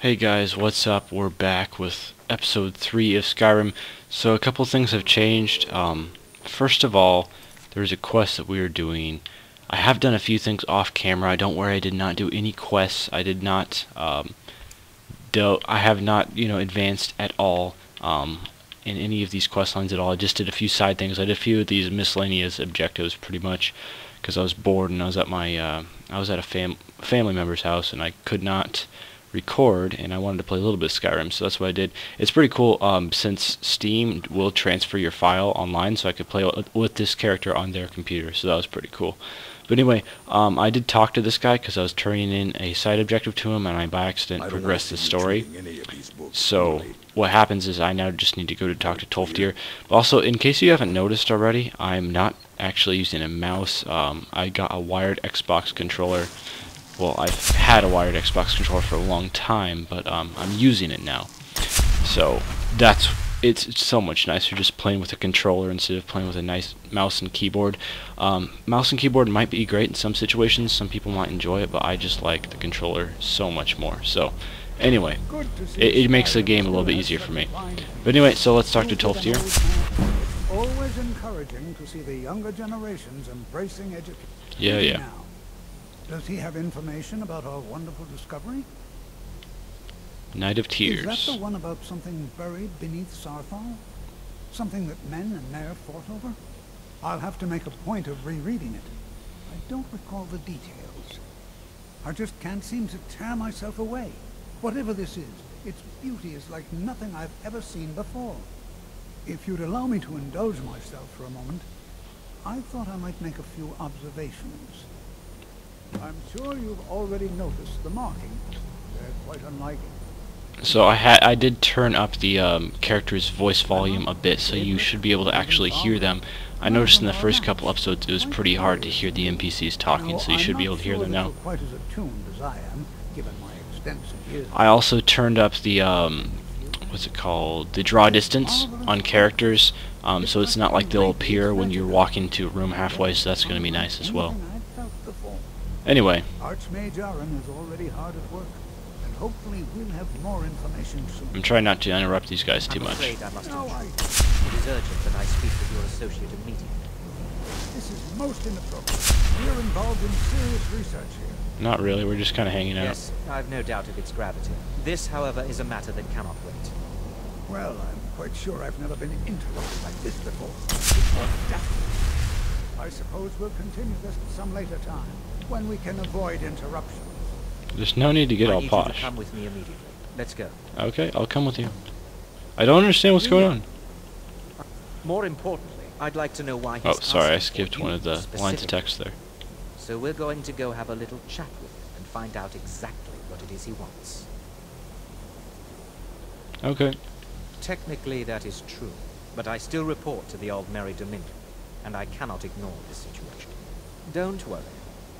Hey guys, what's up? We're back with episode 3 of Skyrim. So a couple things have changed. Um, first of all, there's a quest that we are doing. I have done a few things off camera. I don't worry, I did not do any quests. I did not, um, do I have not, you know, advanced at all um, in any of these quest lines at all. I just did a few side things. I did a few of these miscellaneous objectives pretty much because I was bored and I was at my, uh, I was at a fam family member's house and I could not record and I wanted to play a little bit of Skyrim so that's what I did. It's pretty cool um, since Steam will transfer your file online so I could play with this character on their computer so that was pretty cool. But anyway um, I did talk to this guy because I was turning in a side objective to him and I by accident progressed the story. so what happens is I now just need to go to talk to Tolfdir but also in case you haven't noticed already I'm not actually using a mouse. Um, I got a wired Xbox controller well, I've had a wired Xbox controller for a long time, but um, I'm using it now. So that's it's, it's, so much nicer just playing with a controller instead of playing with a nice mouse and keyboard. Um, mouse and keyboard might be great in some situations. Some people might enjoy it, but I just like the controller so much more. So anyway, it, it makes the game a little bit easier for me. But anyway, so let's talk to Tolfdir. Always encouraging to see the younger generations embracing education. Yeah, yeah. Does he have information about our wonderful discovery? Night of Tears. Is that the one about something buried beneath Saarthal? Something that men and Nair fought over? I'll have to make a point of rereading it. I don't recall the details. I just can't seem to tear myself away. Whatever this is, its beauty is like nothing I've ever seen before. If you'd allow me to indulge myself for a moment, I thought I might make a few observations. I'm sure you've already noticed the markings. They're quite unlike it. so I had I did turn up the um, character's voice volume a bit, so you should be able to actually hear them. I noticed in the first couple episodes it was pretty hard to hear the NPCs talking, so you should be able to hear them now. I also turned up the um, what's it called? The draw distance on characters, um, so it's not like they'll appear when you're walking to a room halfway. So that's going to be nice as well. Anyway. Archmage Aren is already hard at work, and hopefully we'll have more information soon. I'm trying not to interrupt these guys too much. I must no, I... It is urgent that I speak with your associate immediately. This is most inappropriate. We're involved in serious research here. Not really, we're just kind of hanging out. Yes, I've no doubt of its gravity. This, however, is a matter that cannot wait. Well, I'm quite sure I've never been interrupted like this before. I suppose we'll continue this at some later time when we can avoid interruptions. There's no need to get I all need posh. You to come with me immediately. Let's go. Okay, I'll come with you. I don't understand what's going mm. on. More importantly, I'd like to know why Oh, sorry, I skipped one of the lines of text there. So we're going to go have a little chat with him and find out exactly what it is he wants. Okay. Technically, that is true, but I still report to the Aldmeri Dominion, and I cannot ignore this situation. Don't worry.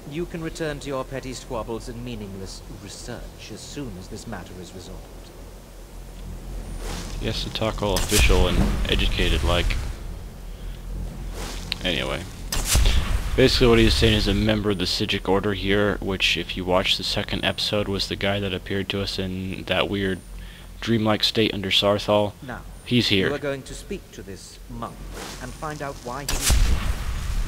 You can return to your petty squabbles and meaningless research as soon as this matter is resolved. He has to talk all official and educated like. Anyway. Basically what he's saying is a member of the Psijic Order here, which if you watch the second episode was the guy that appeared to us in that weird dreamlike state under Saarthal. Now, he's here. You are going to speak to this monk and find out why he's here.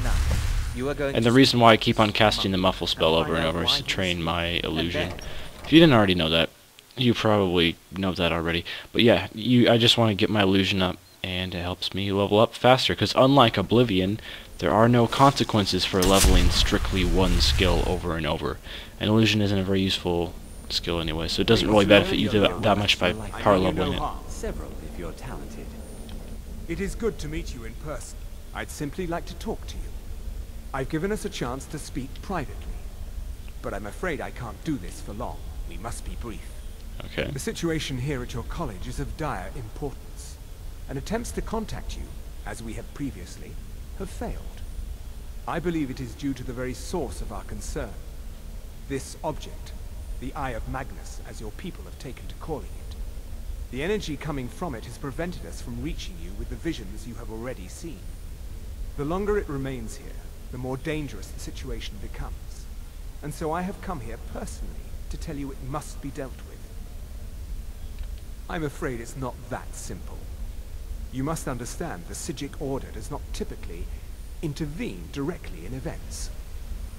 Now, you are going and the reason why I keep on casting the muffle spell over and over is to train my illusion. If you didn't already know that, you probably know that already. But yeah, you I just want to get my illusion up, and it helps me level up faster. Because unlike Oblivion, there are no consequences for leveling strictly one skill over and over. And illusion isn't a very useful skill anyway, so it doesn't really benefit you that, that much by power leveling it. Several if you're talented. It is good to meet you in person. I'd simply like to talk to you. I've given us a chance to speak privately. But I'm afraid I can't do this for long. We must be brief. Okay. The situation here at your college is of dire importance. And attempts to contact you, as we have previously, have failed. I believe it is due to the very source of our concern. This object, the Eye of Magnus, as your people have taken to calling it. The energy coming from it has prevented us from reaching you with the visions you have already seen. The longer it remains here, the more dangerous the situation becomes. And so I have come here personally to tell you it must be dealt with. I'm afraid it's not that simple. You must understand the Psijic Order does not typically intervene directly in events.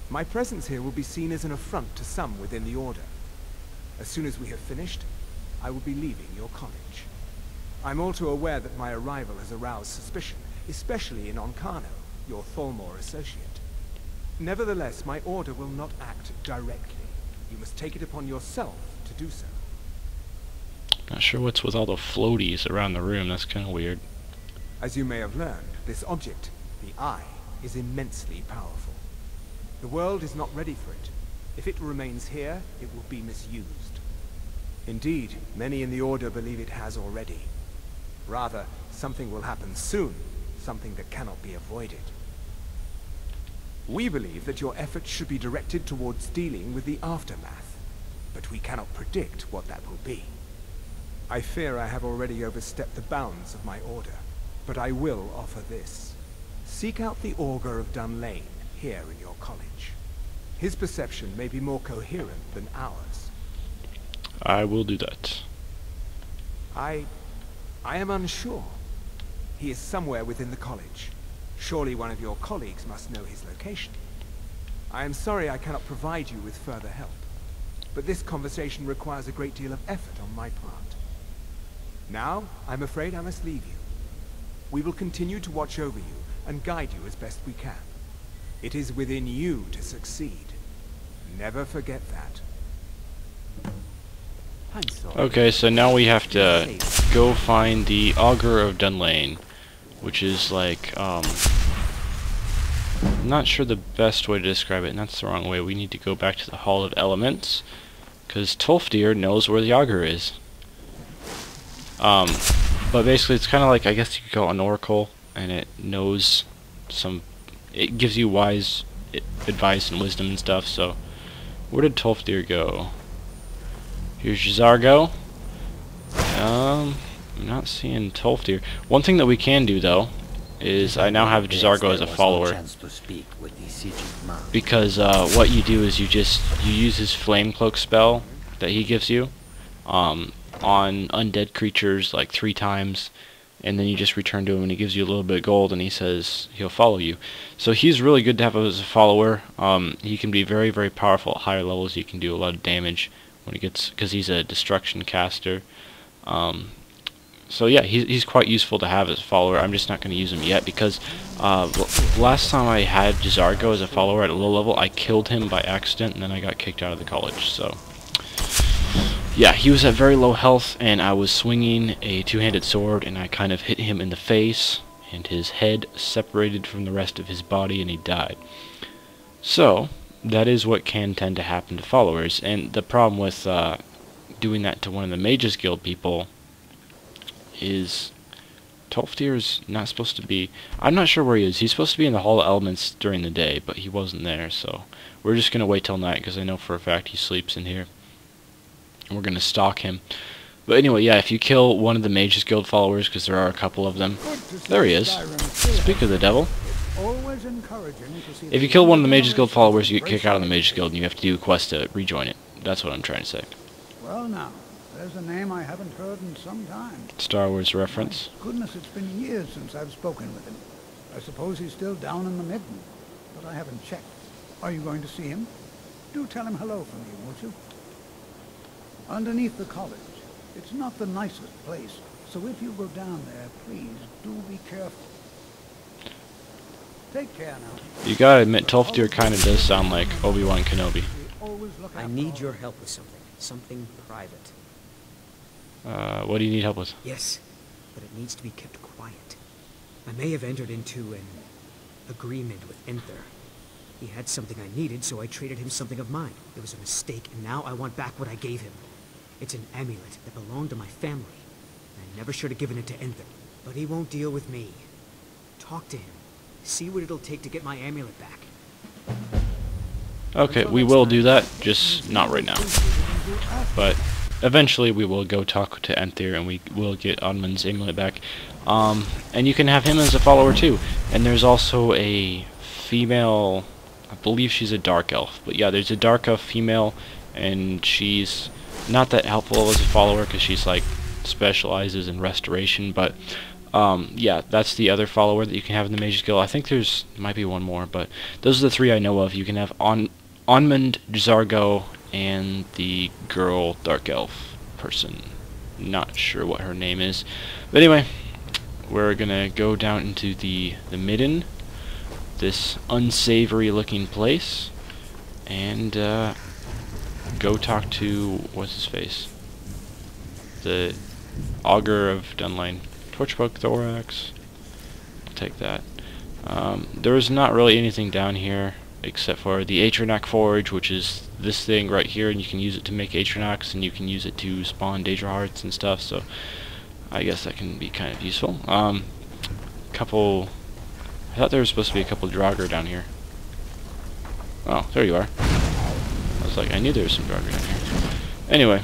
My presence here will be seen as an affront to some within the Order. As soon as we have finished, I will be leaving your college. I'm also aware that my arrival has aroused suspicion, especially in Ancano, your Thalmor associate. Nevertheless, my order will not act directly. You must take it upon yourself to do so. Not sure what's with all the floaties around the room. That's kind of weird. As you may have learned, this object, the Eye, is immensely powerful. The world is not ready for it. If it remains here, it will be misused. Indeed, many in the Order believe it has already. Rather, something will happen soon, something that cannot be avoided. We believe that your efforts should be directed towards dealing with the aftermath, but we cannot predict what that will be. I fear I have already overstepped the bounds of my order, but I will offer this. Seek out the Augur of Dunlain here in your college. His perception may be more coherent than ours. I will do that. I... I am unsure. He is somewhere within the college. Surely one of your colleagues must know his location. I am sorry I cannot provide you with further help, but this conversation requires a great deal of effort on my part. Now, I'm afraid I must leave you. We will continue to watch over you and guide you as best we can. It is within you to succeed. Never forget that. Okay, so now we have to go find the Augur of Dunlain, which is like, um, I'm not sure the best way to describe it, and that's the wrong way. We need to go back to the Hall of Elements, because Tolfdir knows where the Augur is. Um, but basically it's kind of like, I guess you could call it an oracle, and it knows some, it gives you wise advice and wisdom and stuff, so where did Tolfdir go? Here's J'zargo. Um, I'm not seeing Tolfdir. One thing that we can do, though, is I now have J'zargo as a follower. Because uh, what you do is you just you use his flame cloak spell that he gives you um, on undead creatures like three times, and then you just return to him and he gives you a little bit of gold and he says he'll follow you. So he's really good to have as a follower. Um, he can be very very powerful at higher levels. He can do a lot of damage when he gets because he's a destruction caster. Um, so yeah, he's, he's quite useful to have as a follower. I'm just not going to use him yet because uh, last time I had J'zargo as a follower at a low level, I killed him by accident and then I got kicked out of the college. So yeah, he was at very low health and I was swinging a two-handed sword and I kind of hit him in the face and his head separated from the rest of his body and he died. So that is what can tend to happen to followers and the problem with uh, doing that to one of the Mages Guild people is Tolfdir's not supposed to be... I'm not sure where he is. He's supposed to be in the Hall of Elements during the day, but he wasn't there, so we're just going to wait till night, because I know for a fact he sleeps in here. And we're going to stalk him. But anyway, yeah, if you kill one of the Mages Guild followers, because there are a couple of them... There he is. Speak of the devil. Always encouraging if you kill one of the Mages Guild followers, you get kicked out of the Mages Guild, and you have to do a quest to rejoin it. That's what I'm trying to say. Well, now, there's a name I haven't heard in some time. Star Wars reference. My goodness, it's been years since I've spoken with him. I suppose he's still down in the midden, but I haven't checked. Are you going to see him? Do tell him hello for me, won't you? Underneath the college. It's not the nicest place, so if you go down there, please do be careful. Take care now. You gotta admit, Tolfdir kinda does sound like Obi-Wan Kenobi. I need your help with something. Something private. Uh, what do you need help with? Yes, but it needs to be kept quiet. I may have entered into an agreement with Enthir. He had something I needed, so I traded him something of mine. It was a mistake, and now I want back what I gave him. It's an amulet that belonged to my family. I never should have given it to Enthir. But he won't deal with me. Talk to him. See what it'll take to get my amulet back. Okay, we will do that, just not right now. But eventually we will go talk to Enthir and we will get Onmund's amulet back. Um, and you can have him as a follower too. And there's also a female, I believe she's a dark elf. But yeah, there's a dark elf female and she's not that helpful as a follower because she's like specializes in restoration, but um, yeah, that's the other follower that you can have in the Mage Guild. I think there's might be one more, but those are the three I know of. You can have On Onmund, J'zargo, and the girl Dark Elf person. Not sure what her name is, but anyway, we're gonna go down into the the midden, this unsavory looking place, and uh, go talk to what's his face, the augur of Dunlain. Torchbug, Thorax. Take that. Um, there is not really anything down here except for the Atronach Forge, which is this thing right here, and you can use it to make Atronachs, and you can use it to spawn Daedra Hearts and stuff, so I guess that can be kind of useful. Um, couple... I thought there was supposed to be a couple Draugr down here. Oh, there you are. I was like, I knew there was some Draugr down here. Anyway.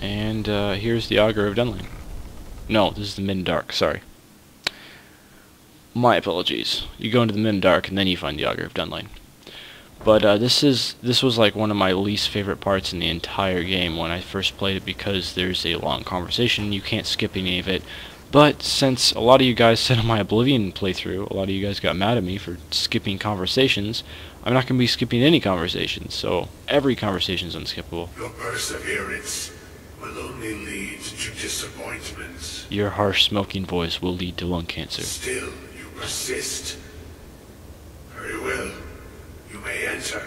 And uh, here's the Augur of Dunlain. No, this is the Midden Dark, sorry. My apologies. You go into the Midden Dark and then you find the Augur of Dunlain. But uh, this is this was like one of my least favorite parts in the entire game when I first played it because there's a long conversation. You can't skip any of it. But since a lot of you guys said on my Oblivion playthrough, a lot of you guys got mad at me for skipping conversations, I'm not going to be skipping any conversations, so every conversation is unskippable. Your perseverance will only lead to disappointment. Your harsh smoking voice will lead to lung cancer. Still, you persist. Very well. You may enter.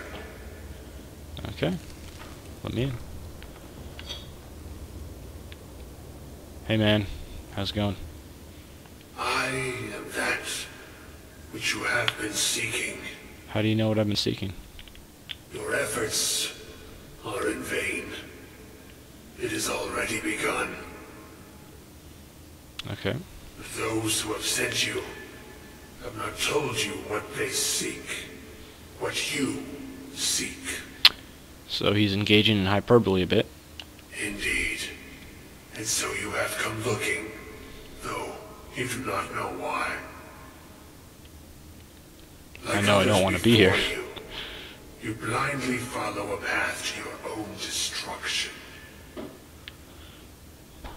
Okay. Let me in. Hey man, how's it going? I am that which you have been seeking. How do you know what I've been seeking? Your efforts are in vain. It has already begun. Okay. Those who have sent you have not told you what they seek. What you seek. So he's engaging in hyperbole a bit. Indeed. And so you have come looking, though you do not know why. I know I don't wanna be here. You, you blindly follow a path to your own destruction.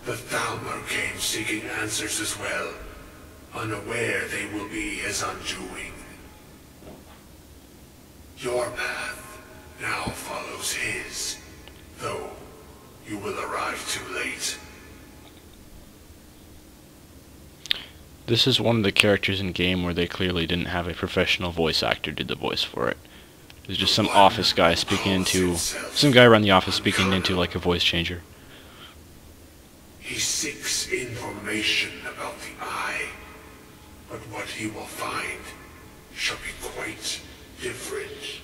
The Thalmor came seeking answers as well, unaware they will be his undoing. Your path now follows his, though you will arrive too late. This is one of the characters in game where they clearly didn't have a professional voice actor did the voice for it. It was just some office guy speaking into some guy around the office speaking into like a voice changer. He seeks information about the Eye, but what he will find shall be quite different.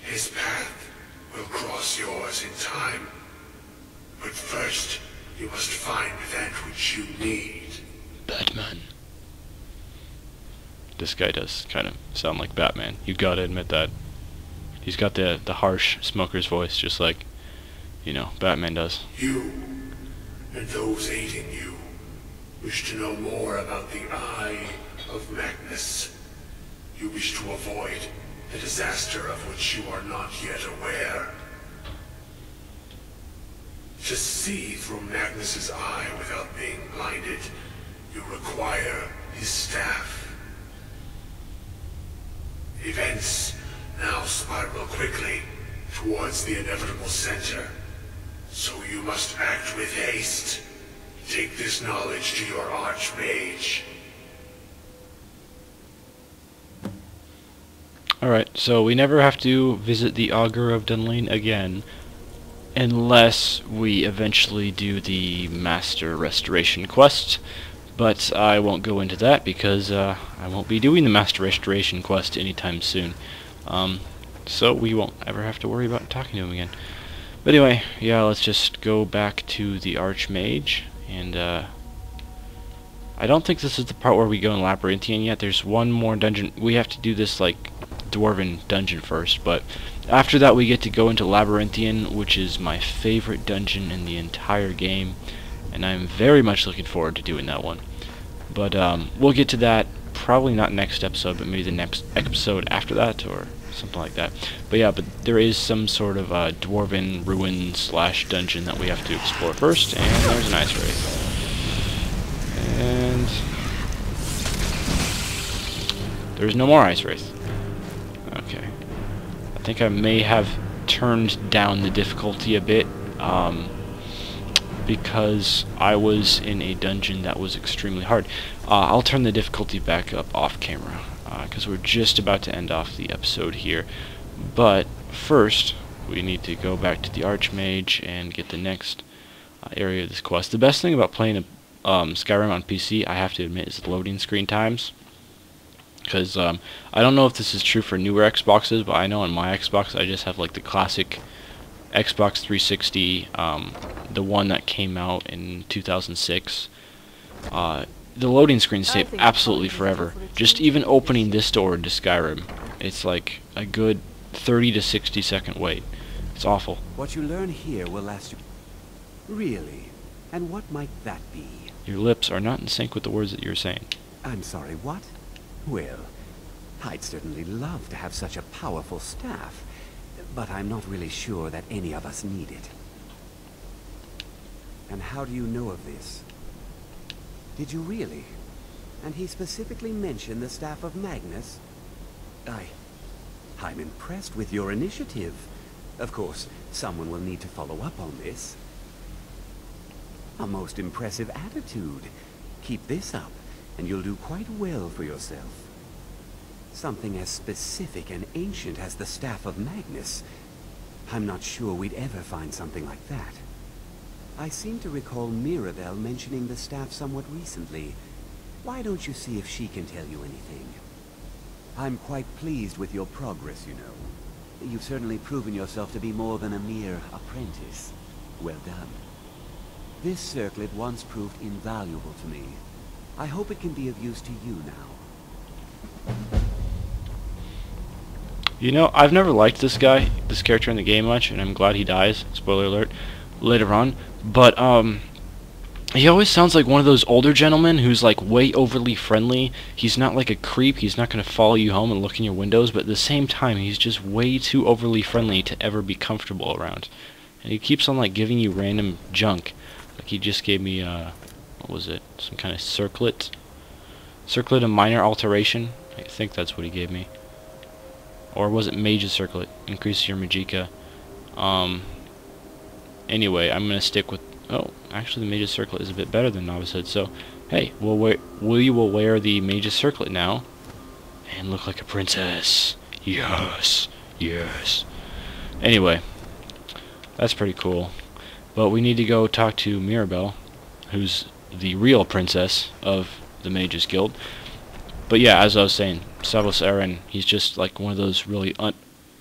His path will cross yours in time, but first you must find that which you need. Batman. This guy does kind of sound like Batman. You gotta admit that. He's got the the harsh smoker's voice, just like you know Batman does. You and those aiding you wish to know more about the Eye of Magnus. You wish to avoid the disaster of which you are not yet aware. To see through Magnus's eye without being blinded, you require his staff. Events now spiral quickly towards the inevitable center. So you must act with haste. Take this knowledge to your Archmage. Alright, so we never have to visit the Augur of Dunlain again unless we eventually do the Master Restoration quest. But I won't go into that because uh, I won't be doing the Master Restoration quest anytime soon. Um, so we won't ever have to worry about talking to him again. But anyway, yeah, let's just go back to the Archmage and uh, I don't think this is the part where we go in Labyrinthian yet. There's one more dungeon. We have to do this like dwarven dungeon first, but after that we get to go into Labyrinthian, which is my favorite dungeon in the entire game, and I'm very much looking forward to doing that one. But um, we'll get to that probably not next episode, but maybe the next episode after that, or something like that. But yeah, but there is some sort of uh, dwarven ruin slash dungeon that we have to explore first, and there's an ice wraith. And there's no more ice wraith. Okay. I think I may have turned down the difficulty a bit. Um, because I was in a dungeon that was extremely hard. Uh, I'll turn the difficulty back up off camera because uh, we're just about to end off the episode here. But first, we need to go back to the Archmage and get the next uh, area of this quest. The best thing about playing a, um, Skyrim on PC, I have to admit, is the loading screen times. Because um, I don't know if this is true for newer Xboxes, but I know on my Xbox I just have like the classic Xbox 360, um, the one that came out in 2006. Uh, the loading screens take absolutely forever. Just even opening this door into Skyrim, it's like a good 30 to 60 second wait. It's awful. What you learn here will last you... Really? And what might that be? Your lips are not in sync with the words that you're saying. I'm sorry, what? Well, I'd certainly love to have such a powerful staff. But I'm not really sure that any of us need it. And how do you know of this? Did you really? And he specifically mentioned the staff of Magnus? I... I'm impressed with your initiative. Of course, someone will need to follow up on this. A most impressive attitude. Keep this up, and you'll do quite well for yourself. Something as specific and ancient as the Staff of Magnus. I'm not sure we'd ever find something like that. I seem to recall Mirabelle mentioning the staff somewhat recently. Why don't you see if she can tell you anything? I'm quite pleased with your progress, you know. You've certainly proven yourself to be more than a mere apprentice. Well done. This circlet once proved invaluable to me. I hope it can be of use to you now. You know, I've never liked this guy, this character in the game much, and I'm glad he dies. Spoiler alert. Later on, but um, he always sounds like one of those older gentlemen who's like way overly friendly. He's not like a creep. He's not going to follow you home and look in your windows, but at the same time, he's just way too overly friendly to ever be comfortable around. And he keeps on like giving you random junk. Like he just gave me uh, what was it? Some kind of circlet, circlet of minor alteration. I think that's what he gave me or was it Mage's Circlet? Increase your Magicka. Um, anyway, I'm going to stick with... Oh, actually the Mage's Circlet is a bit better than Novice Hood, so... Hey, we'll wear, we will wear the Mage's Circlet now. And look like a princess. Yes. Yes. Anyway. That's pretty cool. But we need to go talk to Mirabelle, who's the real princess of the Mages Guild. But yeah, as I was saying, Savos Aren, he's just like one of those really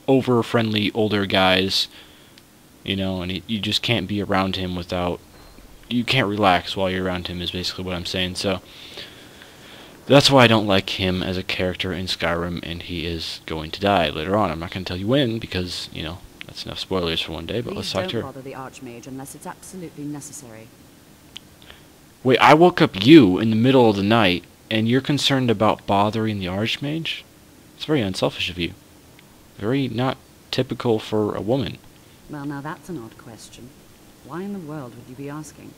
over friendly older guys, you know, and he, you just can't be around him without you can't relax while you're around him is basically what I'm saying. So that's why I don't like him as a character in Skyrim, and he is going to die later on. I'm not going to tell you when because you know that's enough spoilers for one day. But Please let's talk to her. don't bother the Archmage unless it's absolutely necessary. Wait, I woke up you in the middle of the night and you're concerned about bothering the Archmage? It's very unselfish of you. Very not typical for a woman. Well, now that's an odd question. Why in the world would you be asking?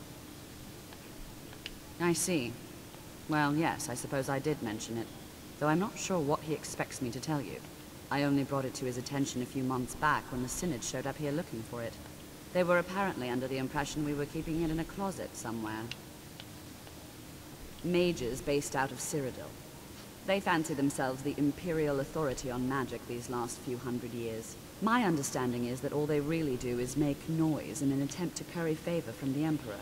I see. Well, yes, I suppose I did mention it, though I'm not sure what he expects me to tell you. I only brought it to his attention a few months back when the Synod showed up here looking for it. They were apparently under the impression we were keeping it in a closet somewhere, mages based out of Cyrodiil. They fancy themselves the imperial authority on magic these last few hundred years. My understanding is that all they really do is make noise in an attempt to curry favor from the Emperor.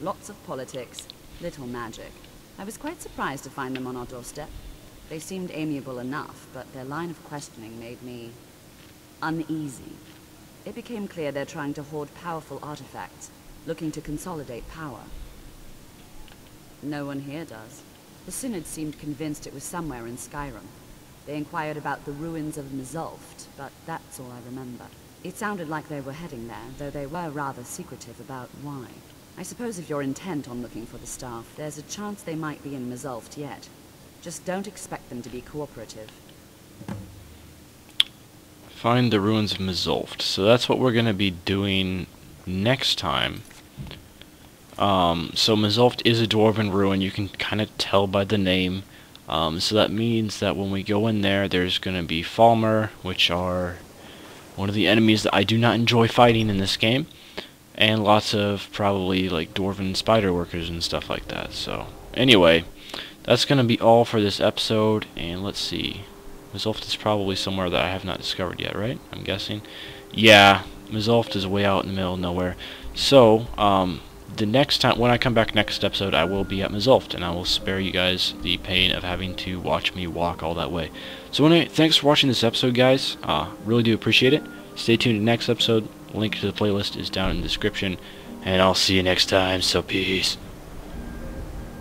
Lots of politics, little magic. I was quite surprised to find them on our doorstep. They seemed amiable enough, but their line of questioning made me uneasy. It became clear they're trying to hoard powerful artifacts, looking to consolidate power. No one here does. The Synod seemed convinced it was somewhere in Skyrim. They inquired about the ruins of Mzulft, but that's all I remember. It sounded like they were heading there, though they were rather secretive about why. I suppose if you're intent on looking for the staff, there's a chance they might be in Mzulft yet. Just don't expect them to be cooperative. find the ruins of Mizulft. So that's what we're going to be doing next time. Um, so Mizulft is a dwarven ruin. You can kind of tell by the name. Um, so that means that when we go in there, there's going to be Falmer, which are one of the enemies that I do not enjoy fighting in this game, and lots of probably like dwarven spider workers and stuff like that. So anyway, that's going to be all for this episode, and let's see. Mizulft is probably somewhere that I have not discovered yet, right? I'm guessing. Yeah, Mizulft is way out in the middle of nowhere. So, um, the next time, when I come back next episode, I will be at Mizulft, and I will spare you guys the pain of having to watch me walk all that way. So anyway, thanks for watching this episode, guys. Uh, really do appreciate it. Stay tuned to next episode. Link to the playlist is down in the description, and I'll see you next time, so peace.